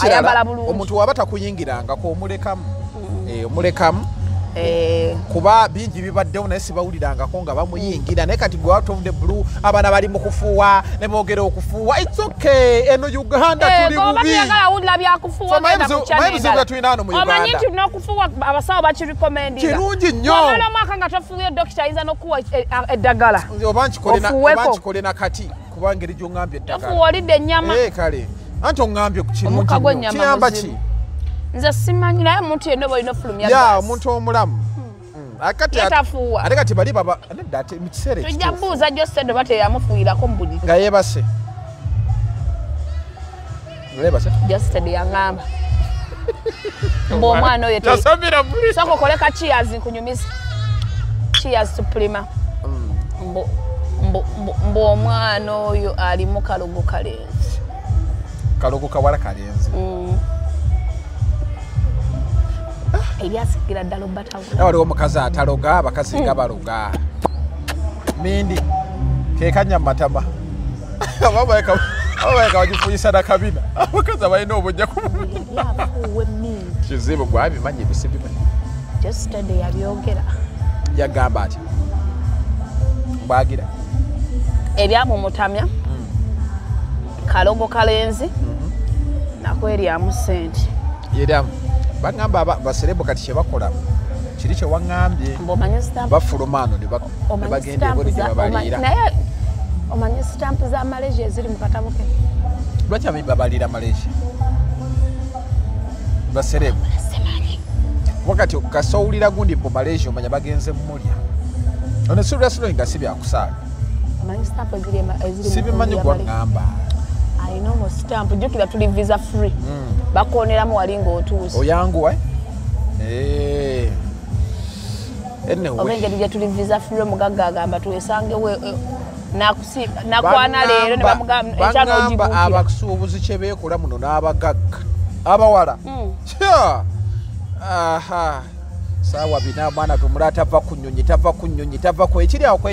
ayambala bulungi. omuntu waba takuyingirangako omulekamu. Eh, omulekamu kuba bingi bibaddewo naye sibawulirangako nga bamuyingira. Naye kati gwe watonde bulu abaana bali mu kufuuwa ne boogera okufuuwa its okay. Eno uganda eh, tuli goba bubi. tuyagala awulira byakufuuwa So, maye ogenda bizibu- ku channel maye bizibu endala. bye tulina wano mu omanyi Uganda. nti n'okufuuwa abasawo bakirikomendinga kirungi nnyo. Wamala omwaka nga tofuuye dokita ayinza n'okuwa e- a- eddagala. Oba nkikole na- nakati kuba ngeri gyongambye eddagala. Tofuuwa olidde ennyama. Eh, kale. Anti oŋŋambye ku kirungi kiyamba ki nze simanyi naye omuntu yenna oba olina ofulumya ya omuntu omulamu. Mm, ate kati Ye ate- kati bali baba nedda ate mu kiseera tujja ekituufu buuza josed oba teyamufuuyirako mu buli nga yeebase. Josed yaŋŋamba. Mbu omwana oyo te- yasamira muli sooka okoleka cheers nkunyumiza cheers to prima mbu mbu- mbu- mbu omwana oyo alimu kalogo kalenzi. Kalogo kawala kalenzi. Ebyasigira ddala obbatawo naye waliwo omukazi ataloga abakazi nga baloga. Mindi kekanya mu matama ababaleka bagifunyisa nakabina abakazi abalina obujja kizibu gwabimanyi ebisibimanyi josted yabyogera. Yagamba ati mbwagira. Eryamumutamya kalogo kalenzi. Nako eryamu sente era bagamba baserebu kati kyebakola kiri kyewaŋŋambye mbaomanye sitampu bafuluma ano ne bak- ne omanyi bagenda sitampu ebodi za- gyebabaliira omanyi sitampu za malaysia eziri mu katabo ke lwaki abayi babaliira malaysia? Baserebu simanyi. Wakati kasowulira gundi mu malaysia omanya bagenze mumulya ono si lwasilo nga si byakusaaga sibimanyi gwaŋŋamba alina omo sitampu jjukira tuli visa free. Mm. bakoneramu wali ng'otuuse oyanguwa Eh. oba Anyway. engeri gye tuli visa free omugagga agamba twesangewo eh, nakwana leero ne bamugamba ekyanga baŋŋamba ogibuukira abasuubuzi kye beekola muno n'abagagga. Abawala. Mm. Kya! aha. Saawa bina mwana tumula tava ku nnyonyi tava ku nnyonyi tava ku ekiri awo ku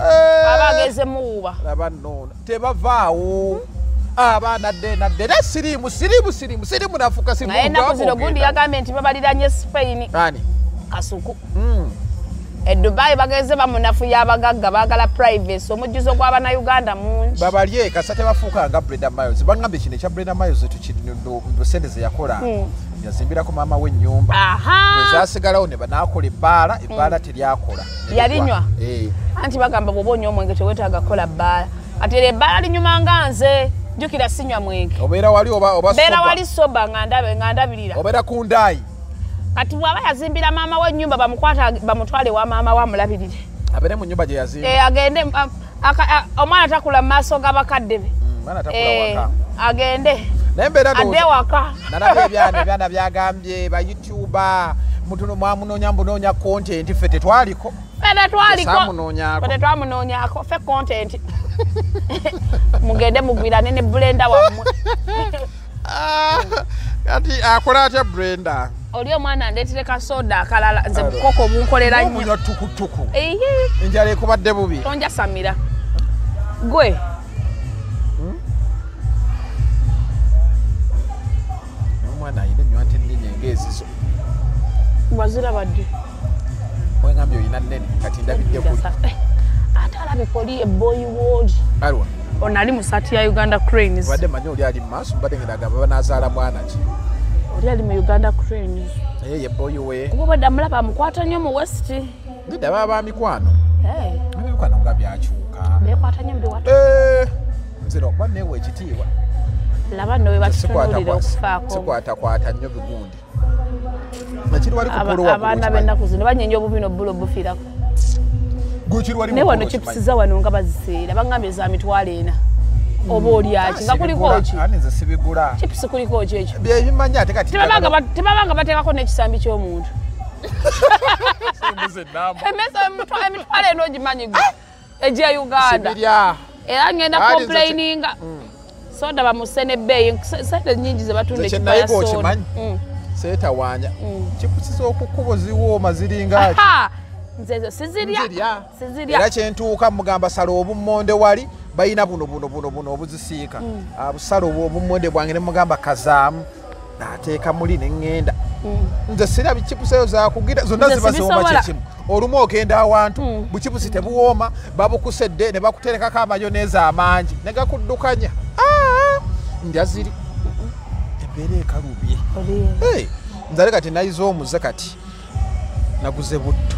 eyapooti aba ageze muwuba laba nnono tebavaawo. Abaana dde nadde era siriimu siriimu siriimu siriimu nafuuka siriimu naye ennaku zino gundi yagambye nti babaliranye spain. Kasuku. Mm. E dubai bagenze bamunafuya abagagga baagala privacy. Omujjuzo gw'abannayuganda mungi. Babalye kasa tebafuuka nga brenda miles bagambye kino ekya brenda miles sente ze yakola. Mm. yazimbirako maama we ennyumba aha ezasigalawo ne banaakola ebbaala ebbaala teryakola Ne Yalinywa? Eh. anti bagamba bwoba onywa omwenge tewetaaga kukola bbaala. Ati era ebbaala linyuma nga nze jjukira sinywa mwenge. Obeera wali oba soba. wali soba nga ndabirira. Obeera ku ndaayi kati bw'aba yazimbira maama we ennyumba bamukwata bamutwale wa maama we amulabirire abeere mu nyumba gye yazimba. Eh, agende omwana takula mu maaso g'abakadde be. Mm, Eh, agende. Adde ndowooza- waka. Nalaba ebyana ebyana byagambye ba youtuba mutuno mwamunoonya mbunoonya content ffe tetwaliko. Fene twaliko Saamunoonyaako. fene twamunoonyaako fe content. Mugende mugwirane ne bulenda wammwe. Ah, kati akola atya brenda oli omwana ndeetere kasoda akalala nze bukoko bunkolera nnyo. tukutuku. Enjala ekubadde bubi. Tonjasamira gwe. Omwana ayina enywa nti nnene ngaezizo wazirabadde. Wegambye oyina nnene kati ndabidde kuli Eh, ate alabika oli eboyi wooli alwa onali mu saati ya uganda cranes. Badde manyi oli ali mumaaso mbadde ngenda agamba banazaala mwana ki oli ali mu uganda cranes naye yeboyi we kuba bwadde amulaba amukwata nnyo mu west. Ndidda baba bamikwano Eh, ebikwano nga byakyuka beekwata nnyo mu biwatu Eh, nzira okuba neewa ekitiibwa laba nno we bakitunuulira okufaako. sikwatakwata nnyo bigundi. Abaana b'ennaku zino banyenya obubi nobbulo bufiirako gukiri wali naye wano chipusi za wano nga baziseera bagambye za mitwalo ena oba oliaki nga kuliko ki? nze sibigula. Chipusi kuliko ki ekyo? Byebimanyi ate kati Tebabanga ba- tebabanga bateekako n'ekisambi ky'omuntu. Emesa emitwa- emitwalo eno ogimanyi gwe? Egya uganda. Era ngenda complaininga. soda bamuse nebbeeyi sente nyingi ze batunda ekifo ya soda? Mm. seetawaanya. Chipusi z'okukubo ziwooma ziringa ati Aha! nze ezo sizirya. Era kyentuuka mugamba sala obummonde wali balina buno buno buno buno obuzisiika. Abusala obwo obummonde bwange ne mugamba kazaamu naateeka muli ne ŋŋenda. Nze sirabye chipusi eyo zakugira zonna Nze ziba sibisobola. kyekimu olumu ogenda awantu buchipusi tebuwooma babukusedde ne bakuterekako amayoneeza amangi ne gakuddukanya. Ah! ndya ziri. Embeera ekalubye nzale kati nayize omuze kati naguze butto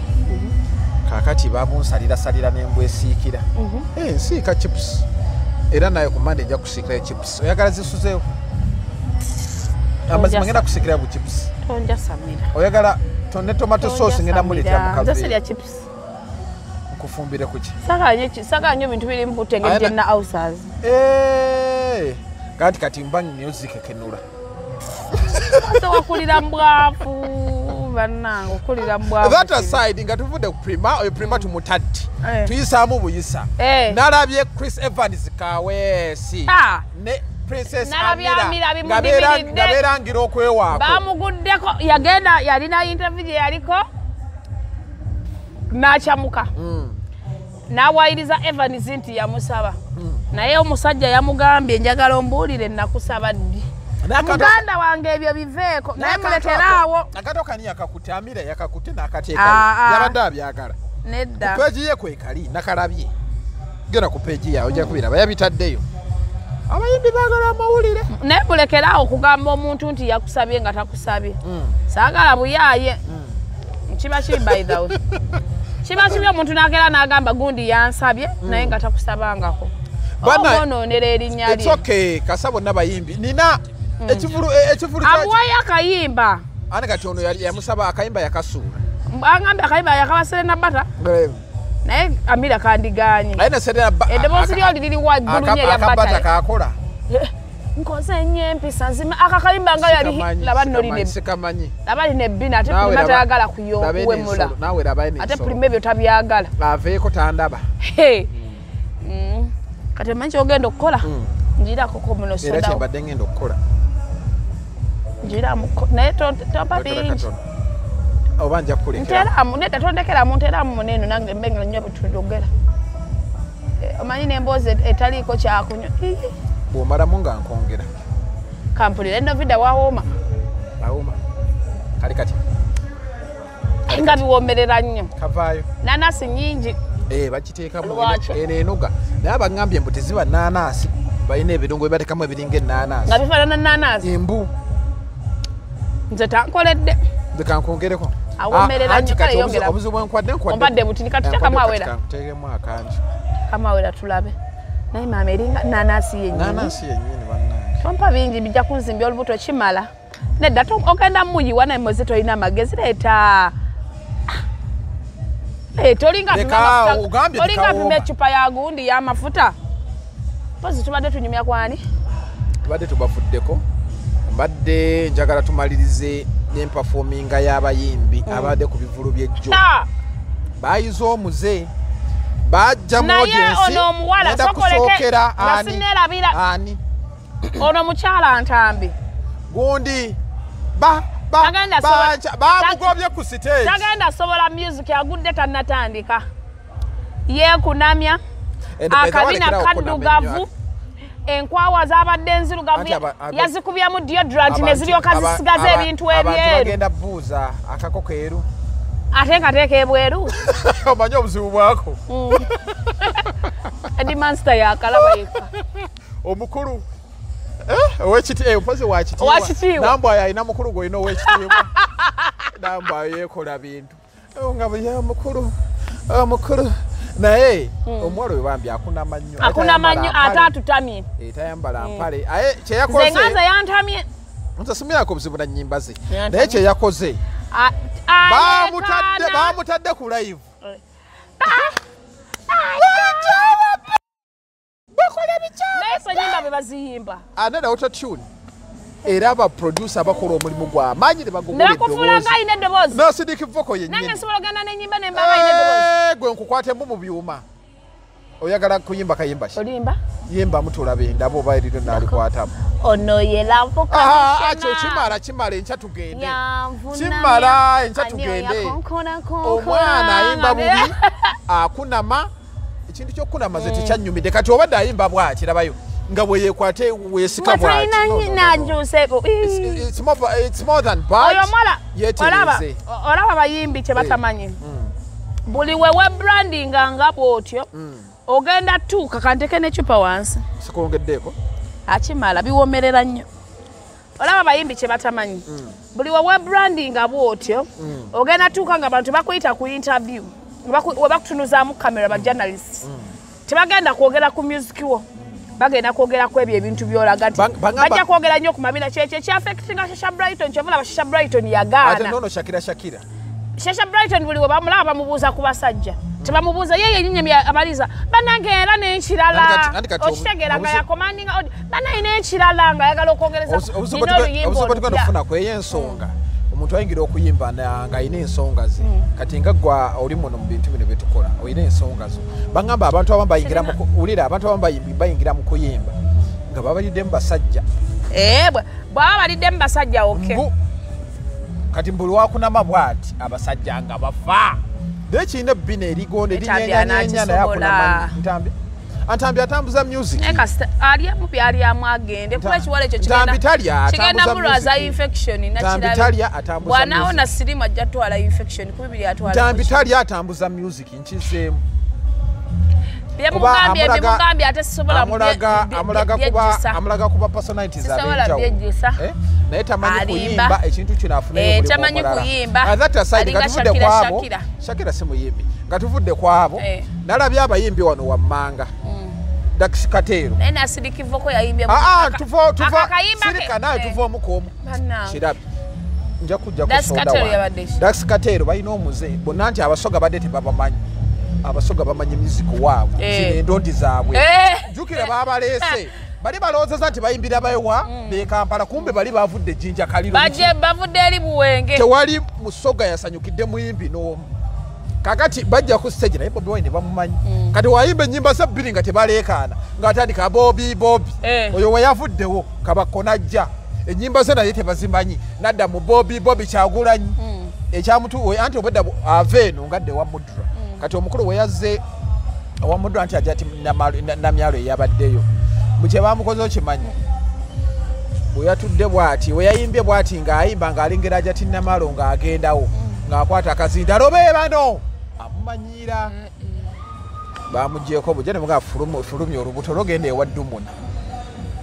kakati babunsalirasalira nembwesiikira. Eh, nsiika chips. Era naye ku mande nja kusiikirayo chips. Oyagala zisuzeewo? Amazima ngenda kusiikira bu chips? Oyagala ne tomato sauce ngenda muleetera chips. Nkufumbire kuki sagala nnyo- sagala nnyo bintu birimu kutenge Ayana- jenna outers Eh, kati mba nnyo zikekenula ate wakulira mbwafu bannange okulira mbwafu that aside nga tuvudde ku prima oyo prima tumutadde. Eh. tuyisaamu buyisa Eh. nalabye chris evans kaweesi ne princess nga beerangira okwewaako. Bamuguddeko yagenda yalina interview gye yaliko n'akyamuka n'awayiriza evans nti yamusaba. Naye omusajja yamugambye njagala ombuulire nakusaba ddi muganda wange ebyo biveeko naye muleteraawo. Akato kani yakakutte amira yakakutte Ah, ah. yabadde abyagala. Nedda. Peegi ye kwekali nakalabye. Genda ku peegi yawe ojja kubiraba. Yabitaddeyo. Abayimbi baagala amawulire. Naye mulekeraawo okugamba omuntu nti yakusabye nga takusabye. Saagala buyaaye. Kiba kibi by the way? Kiba kibi omuntu nagera n'agamba gundi yansabye naye nga takusabangako. Omwonoonera erinnya It's lye okay kasa bonna bayimbi nina e- kya- amuwayo akayimba. Ane kati ono yamusaba akayimba yakasuula agambye akayimba yakaba serena bata naye amira kandiganye eddoboozi lyoli liri waggulu nyo erya akabata bata kakola? Nkoze ennyo empisa nzima. Akakayimba nga yali laba line ebbina ate laba- tayagala laba kuwemula n'ensolo, naawe laba ate prima ebyo tabyagala. Aveeko tandaba. Mm. kati omanyi kyogenda okukola? Njirako muno era sodawo kyembadde ngenda okukola njiramu naye to- topa Lekera bingi. oba nja kukulekera. Nteramu nedda tondekeramu nteramu muneno nange mbenga nnyo butujogera Eh, omanyi nemboozi et- etaliiko kyakunywa bwomalamu nga nkongera kampulira eno vida wawooma? Awuma kali kati. Nga biwomerera nnyo. Kavaayo. Nanasi nyingi Eh, bakiteekamu eno enoga naye abagambye mbu teziba naanaasi balina ebirungo byebatekamu ebiringa enaanaasi nga bifaanana nanasi embu nze tankoledde. Kale yongeramu. obuzibu bwenkwadde nkwadde- Ompadde butini, teekamu kati awera. kankuteekemu akangi kamawera tulabe. Naye maama eringa nanasi yenyini tompa bingi bijja kunzimbya olubuto kimala. Nedda ogenda muyiwa naye mwezi tolina magezi leeta. Leeta olinga Leka, apima amafuta- ogambye olinga apima tekawooma. ecupa ya gundi y'amafuta pozi tubadde tunyumya kwani? Tubadde tubafuddeko mbadde njagala tumalirize n'empafominga y'abayimbi abadde ku bivulu by'ejjo. Ta! bayize omuze bajja mu naye audience, ono omuwala ngenda sokoleke kusookera ani? ono mukyala ntambi. Gundi bamugobye ku stage. Tagenda sobola music agudde tannatandika. Yeekunamya akabina kaddugavu. Enkwawa z'abadde enzirugavu yazikubyemu deodorant ne ziryoka zisigaza ebintu ebyeru. buuza akako keeru. Ate ngateeka ebweru. Omanyi obuzibu bwako? Edimansta yakalaba yekka. Omukulu. Eh, owekiti mpozi Owakitiibwa. wakitiibwa nambwayo alina mukulu gwolina owekitiibwa. Nambwayo yekola bintu. Nga bwe yamukulu omukulu naye omuwala we bambi akunama nnyo akunama nnyo ate atutamye Eh, tayambala mpale. Aye nze kyeyakoze nganze yantamye. Nze simirako obuzibu na nnyimba ze. Naye kyeyakoze bamutadde ku live. Naye fe nyimba be baziyimba anene autotune era abaproducer abakola omulimu gw'amaanyi ne bagugula nebakufuula nga alina eddoboozi. Nasidiki voko yennyini. Nsobola ogenda nenyimba nembanga alina eddoboozi. Eh, gwe nkukwatemu mu byuma. Oyagala kuyimba kayimba ki? Olimba. Yimbamu tulabe ndaba oba eriro nalikwatamu. Ono ye lavuka kyo kimala enkya tugende. Kimala enkya tugende. omwana ayimba bubi akunama. Ekintu kyokunama ze tekyanyumidde kati obadde ayimba bwati rabayo nga bwe yekwate weesika bwati. Talina No, no, no, no. najuseeko It's- it's more- it's more than bad. oyo mwala olaba yetereze olaba abayimbi kye batamanyi. buli wewe brandinga nga bwotyo ogenda tuuka kanteke necupa wansi. Sikwongeddeeko akimala biwomerera nnyo. Olaba abayimbi kye batamanyi. Buli wewe brandinga bwotyo ogenda tuuka nga bantu bakuyita ku interview we bakutunuzaamu kamera ba journalist tebagenda kwogera ku music wo bagenda kwogera ku ebyo ebintu byolaga bangamba- bajja kwogera nnyo ku mabina. Kyekyo ekyafectinga shasha brighton kyovulaba shasha brighton yagaana. Nono shakira shakira. Shasha brighton buli we bamulaba bamubuuza ku basajja. Tebamubuuza ye yenyinyemi abaliza banange era n'ekirala okitegeera nga yakomandinga odi banayi n'ekirala nga ayagala okwogereza nina oluyimba okufunako ey'ensonga omuntu ayingira okuyimba na- ng'alina ensonga ze. Kati nga gwa oli muno mu bintu bino byetukola olina ensonga zo. Bagamba abantu abamu bayingira mu ku- wulira abantu abamu bayingira mu kuyimba nga babaliddemu basajja. Eh, bwaba baliddemu basajja oke. Kati mbuli wakunama bwati abasajja nga bafa. Naye kirina ebbina erigonde Etabya erinyenyanyenya antambi atambuza music. Naye kasita alyamu byalyamu agende kuba ekiwala ekyo Ntambi talya, atambuza music. infection bwanaawona sirimu ajja twala infection atambuza music nkizeemu byemugambye amulaga- ate kuba personalities byejjusa. Eh? naye tamanyi kuyimba ekintu kino Eh, kwabo Eh. nalabye abayimbi wano wammanga dax kateero naye nasirikivoko yayimbye mu- aa aka- tuva tuva akakayimba ke- sirika nawe eh, tuva omukuomu bannange. kirabi nja kujja Dax Kateero yabadde ki? dax kateero balina omuze bonna nti abasoga badde tebabamanyi. Abasoga bamanyi muziko waabwe Eh. zino endondi zaabwe. Eh. jukira babaleese. Bali balowoozeza nti bayimbira bewa bekampala kumbe bali bavudde jinja kaliro. Baje bavudde eri buwenge. Tewali musoga yasanyukidde muyimbi n'omu kakati bajja ku stage naye bobi wine bamumanyi. Kati wayimba enyimba za bbiri nga tebaleekaana ng'atandika bobi bobi. Eh. oyo weyavuddewo kabako najja enyimba ze naye tebazimanyi nadda mu bobi bobi kyagulanyi ekyamutu we- anti obwedda ava eno ngadde ewa mudra. Kati omukulu weyazze owa mudra nti ajja ti namyalo eyabaddeyo. Bukye bamukozeho kimanyi bweyatudde bwati weyayimbye bwati ng'ayimba ng'alengera ajja ti namalo ng'agendawo ng'akwata akazinda lobe bano amumanyiira bamugyeko bujja nemuga fulumya olubuto logenda ewa ddumuna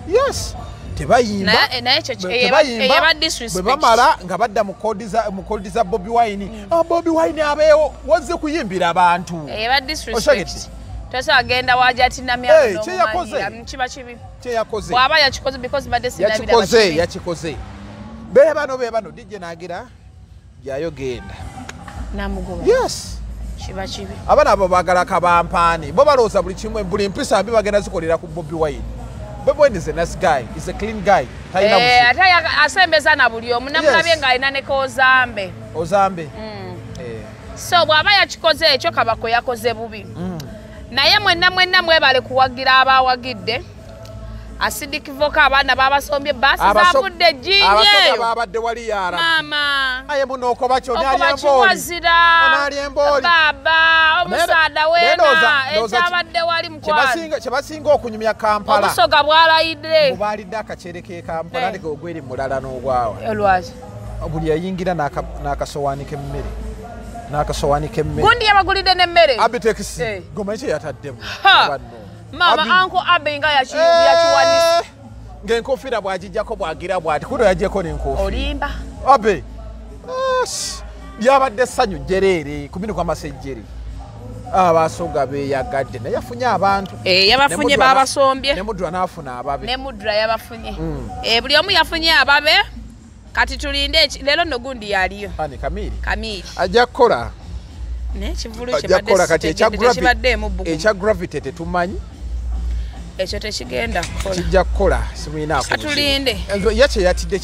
yes tebayimba. Naye- naye ekyo ki- Bwe eyaba- tebayimba, eyaba bwe disrespect. bamala nga badda mu koodi za- bobi wine. Ah, bobi wine abeewo wazze kuyimbira abantu. Eh, kyeyakoze. bwaba yakikoze yakikoze yakikoze. Beebano beebano dijje nagira jayo genda namugoba yes kiba kibi. Abaana abo baagala kabampaani. Bo balowooza buli kimu buli mpisa mbi bagenda zikolera ku bobi wine. Bobi wine is a nice guy is a clean guy. Eh, ate asembeza na buli omu. Namulabye ng'alina ne kozambe. Ozambe. Mm. Eh, so bw'aba yakikoze ekyo kabako yakoze bubi. Mm. naye mwenna mwenna mwebale kuwagira abawagidde asidikivoka abaana babasombye baasi Abaso- zavudde ejjinja abasoga eyo babadde wali yaara. Maama. Aye kyo kiwazira Onaalya embooli. baba omusaada weena ekyabadde wali mukwano Kyebasinga- kyebasinga okunyumya kampala. Obusoga bwalayidde. Bubaalidde akacere ke kampala Eh. ndege ogweri mulala n'ogwawa. Olwaki buli yayingira n'aka- n'akasowaani k'emmere. N'akasowaani k'emmere. Gundi yabagulidde n'emmere. Abitekisi Eh. gomanyi kye yataddemu Ha! Abanno. maama Abi- anko abe nga yaki- Eh, yakiwanisa ng'enkofiira bwagijjako bwagira bwati kuno yagyeko n'enkofiira olimba. Abe Ash, lyabadde essanyu jjereere ku minu kw'amasejjere abasoga beeyagadde naye yafunye abantu. Yabafunye Ne Mudra na- babasombye. ne mudra n'afuna ababe. Ne mudra yabafunye. Mm. Eh, buli omu yafunye ababe kati tulinde leero no gundi yaliyo. Ani kamiiri kamiiri ajja kukola. Naye ekivulu ajja kukola kati ekya gravi- kibaddeemu bugumu ekya gravity tetumanyi ekyo tekigenda kukola. Kijja kukola simulinaako katulinde. Ye kyeyatidde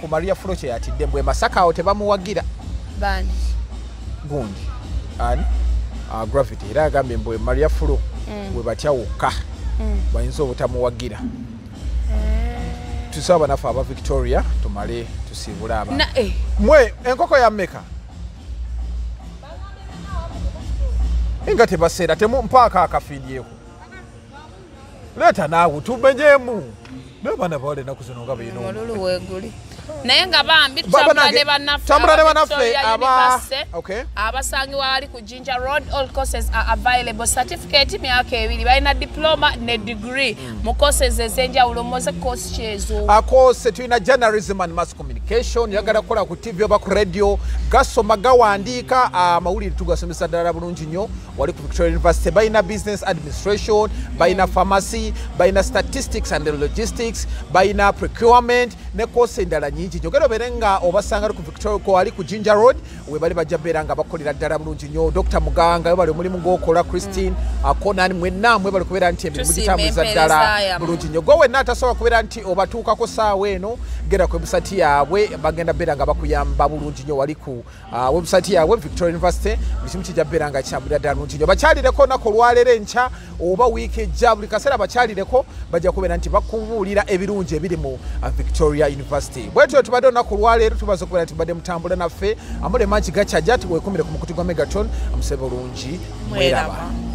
ku maria fulo kyeyatidde mbwe masaka awo tebamuwagira. Bani? Gundi. Ani? Ah, gravity. Era agambye mbwe maria fulo bwe batya wokka bayinza obutamuwagira. Tusaba naffe aba victoria tumale tusiibule aba. Eh, mwe enkoko ya mmeka? Nga tebaseera mpaaka akafiiryeko leeta naawe tumenyemu nabaana bawala enaku zino nga weeguli. Naye nga bambi Ba- tutambula ne bannaffe abasangibwa bali ku jinja road all courses are available. Certificate myaka ebiri balina diploma ne degree mu courses ez'enjawulo moze course kyezo. Akose tulina journalism and mass communication yagala kukola ku tv oba ku radio. Gasoma gawandiika amawulire tugasomesa ddala bulungi nnyo wali ku victoria university baina business administration baina pharmacy baina statistics and logistics baina procurement ne course endala nyingi. Nnyo berenga obasanga ku victoria ko ali ku ginger road webali bajja beera nga bakolera ddala bulungi nnyo. Dr muganga webali omulimu gw'okola christine akona ni mwenna mwebali kubeera nti emirimu ddala yammwe. bulungi nnyo. Gwe wenna atasobola kubeera nti obatuukako saawa eno genda ku website yaabwe bagenda beera nga bakuyamba bulungi nyo wali ku uh, website yaabwe victoria university buli kimu kijja beera nga kyambulira ddala bulungi nnyo bakyalireko olunaku olwaleero enkya oba wiiki ejja buli kaseera bakyalireko bajja kubeera nti bakubuulira ebirungi ebiri mu ah, victoria university. Bwetyo tubadde olunaku olwaleero tubaza okubeera nti badde mutambula naffe. Amulemangi gakyajja tiwekumire ku mukuti gwa megaton amusebe bulungi mweraba